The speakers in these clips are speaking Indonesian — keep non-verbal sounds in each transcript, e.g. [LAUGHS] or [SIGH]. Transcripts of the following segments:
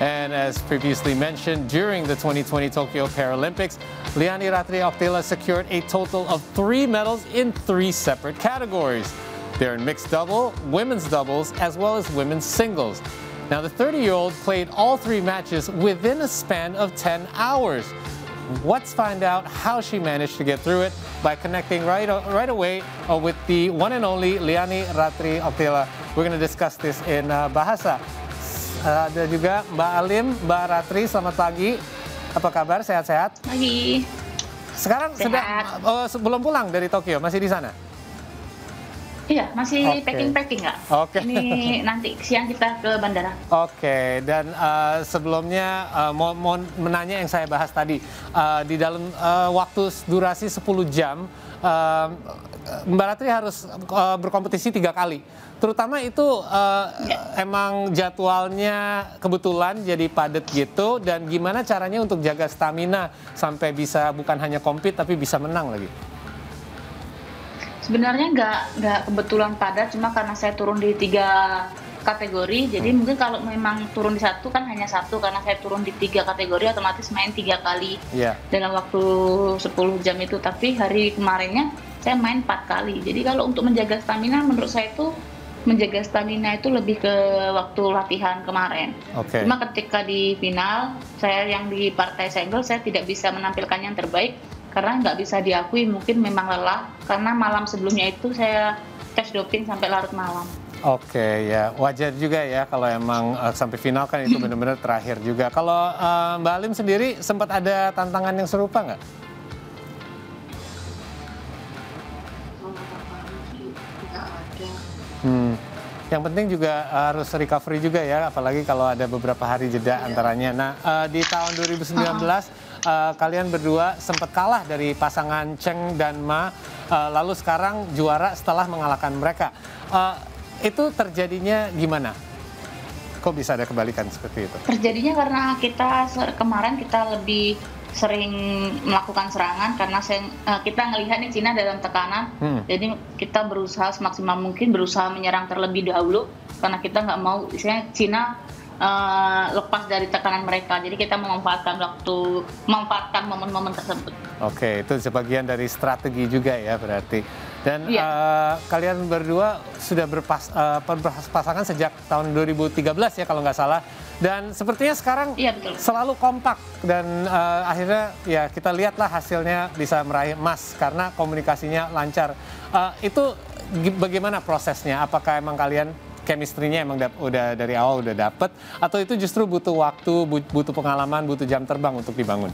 And as previously mentioned, during the 2020 Tokyo Paralympics, Liani Ratri Oktela secured a total of three medals in three separate categories. They're in mixed double, women's doubles, as well as women's singles. Now, the 30 year old played all three matches within a span of 10 hours. Let's find out how she managed to get through it by connecting right, right away uh, with the one and only Liani Ratri Oktela. We're going to discuss this in uh, Bahasa. Uh, ada juga Mbak Alim, Mbak Ratri, selamat pagi. Apa kabar? Sehat-sehat? Pagi. Sekarang Sehat. sedang oh, sebelum pulang dari Tokyo, masih di sana? Iya, masih packing-packing nggak? Oke. Ini [LAUGHS] nanti siang kita ke bandara. Oke, dan uh, sebelumnya uh, mau, mau menanya yang saya bahas tadi uh, di dalam uh, waktu durasi 10 jam, uh, Mbak Ratri harus uh, berkompetisi tiga kali. Terutama itu uh, emang jadwalnya kebetulan jadi padat gitu, dan gimana caranya untuk jaga stamina sampai bisa bukan hanya compete tapi bisa menang lagi. Sebenarnya nggak nggak kebetulan padat, cuma karena saya turun di tiga kategori, jadi Hmm. mungkin kalau memang turun di satu kan hanya satu, karena saya turun di tiga kategori otomatis main tiga kali Iya. dalam waktu 10 jam itu. Tapi hari kemarinnya saya main empat kali. Jadi kalau untuk menjaga stamina, menurut saya itu menjaga stamina itu lebih ke waktu latihan kemarin. Oke. Cuma ketika di final, saya yang di partai single saya tidak bisa menampilkan yang terbaik karena nggak bisa diakui mungkin memang lelah karena malam sebelumnya itu saya tes doping sampai larut malam. Oke ya wajar juga ya kalau emang uh, sampai final kan itu benar-benar terakhir juga. Kalau uh, Mbak Alim sendiri sempat ada tantangan yang serupa nggak? Hmm. Yang penting juga harus recovery juga ya, apalagi kalau ada beberapa hari jeda antaranya. Nah, eh, di tahun 2019 eh, kalian berdua sempat kalah dari pasangan Cheng dan Ma, eh, lalu sekarang juara setelah mengalahkan mereka. Eh, itu terjadinya gimana? Kok bisa ada kebalikan seperti itu? Terjadinya karena kita kemarin kita lebih sering melakukan serangan karena saya, eh, kita ngelihat nih Cina dalam tekanan, Hmm. jadi kita berusaha semaksimal mungkin berusaha menyerang terlebih dahulu karena kita nggak mau, misalnya Cina eh, lepas dari tekanan mereka, jadi kita memanfaatkan waktu, memanfaatkan momen-momen tersebut. Oke, itu sebagian dari strategi juga ya berarti. Dan Iya. eh, kalian berdua sudah berpas, eh, berpasangan sejak tahun 2013 ya kalau nggak salah. Dan sepertinya sekarang Iya, betul. selalu kompak dan eh, akhirnya ya kita lihatlah hasilnya bisa meraih emas karena komunikasinya lancar. Eh, itu bagaimana prosesnya? Apakah emang kalian chemistry-nya emang udah dari awal udah dapet atau itu justru butuh waktu, but- butuh pengalaman, butuh jam terbang untuk dibangun?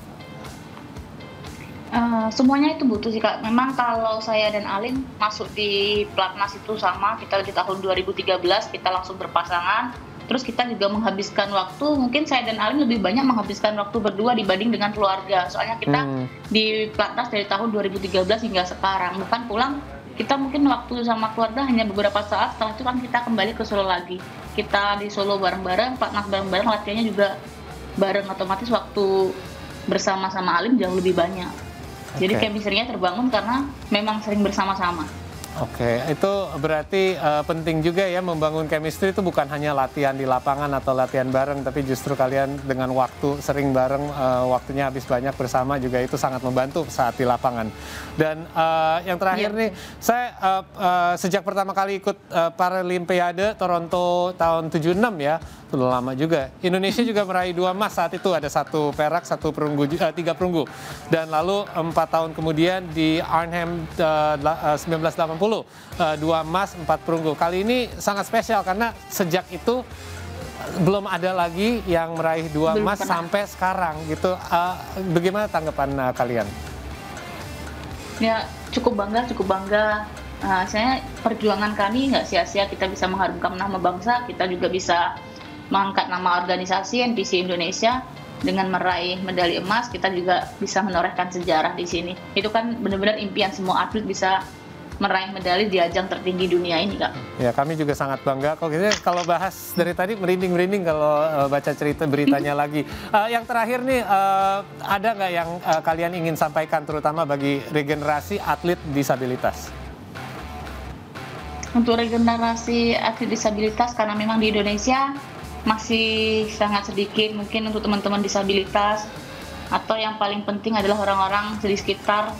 Eh, semuanya itu butuh sih kak. Memang kalau saya dan Alin masuk di pelatnas itu sama, kita di tahun 2013 kita langsung berpasangan. Terus kita juga menghabiskan waktu, mungkin saya dan Alin lebih banyak menghabiskan waktu berdua dibanding dengan keluarga. Soalnya kita Hmm. di pelatnas dari tahun 2013 hingga sekarang. Bukan pulang, kita mungkin waktu sama keluarga hanya beberapa saat. Setelah itu kan kita kembali ke Solo lagi. Kita di Solo bareng-bareng, pelatnas bareng-bareng, latihannya juga bareng. Otomatis waktu bersama-sama Alim jauh lebih banyak. Jadi Oke. chemistry-nya terbangun karena memang sering bersama-sama. Oke, itu berarti eh, penting juga ya membangun chemistry itu bukan hanya latihan di lapangan atau latihan bareng, tapi justru kalian dengan waktu sering bareng, eh, waktunya habis banyak bersama juga itu sangat membantu saat di lapangan. Dan eh, yang terakhir Iya. nih, saya eh, eh, sejak pertama kali ikut eh, Paralimpiade Toronto tahun 76 ya, sudah lama juga. Indonesia juga meraih dua emas saat itu ada satu perak, satu perunggu, eh, tiga perunggu. Dan lalu empat tahun kemudian di Arnhem eh, 1980 eh, dua emas, empat perunggu. Kali ini sangat spesial karena sejak itu eh, belum ada lagi yang meraih dua Belum emas pernah. sampai sekarang gitu. Eh, bagaimana tanggapan eh, kalian? Ya cukup bangga, cukup bangga. Nah, saya perjuangan kami nggak sia-sia kita bisa mengharumkan nama bangsa, kita juga bisa mengangkat nama organisasi NPC Indonesia dengan meraih medali emas, kita juga bisa menorehkan sejarah di sini. Itu kan benar-benar impian semua atlet bisa meraih medali di ajang tertinggi dunia ini, Kak. Ya kami juga sangat bangga. Kok gitu kalau bahas dari tadi merinding-merinding kalau eh, baca cerita beritanya lagi. [LAUGHS] Eh, yang terakhir nih eh, ada nggak yang eh, kalian ingin sampaikan terutama bagi regenerasi atlet disabilitas? Untuk regenerasi atlet disabilitas karena memang di Indonesia masih sangat sedikit mungkin untuk teman-teman disabilitas atau yang paling penting adalah orang-orang di sekitar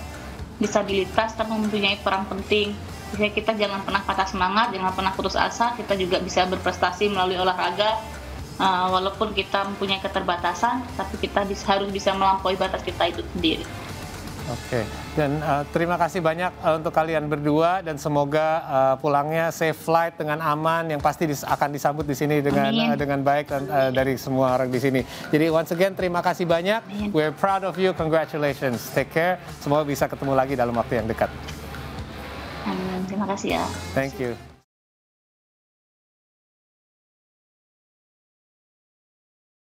disabilitas tapi mempunyai peran penting. Jadi kita jangan pernah patah semangat, jangan pernah putus asa. Kita juga bisa berprestasi melalui olahraga. Uh, walaupun kita mempunyai keterbatasan, tapi kita harus bisa melampaui batas kita itu sendiri. Oke, dan uh, terima kasih banyak uh, untuk kalian berdua dan semoga uh, pulangnya safe flight dengan aman yang pasti dis akan disambut di sini dengan uh, dengan baik dan uh, dari semua orang di sini. Jadi once again terima kasih banyak. Amin. We're proud of you. Congratulations. Take care. Semoga bisa ketemu lagi dalam waktu yang dekat. Amin. Terima kasih ya. Thank you.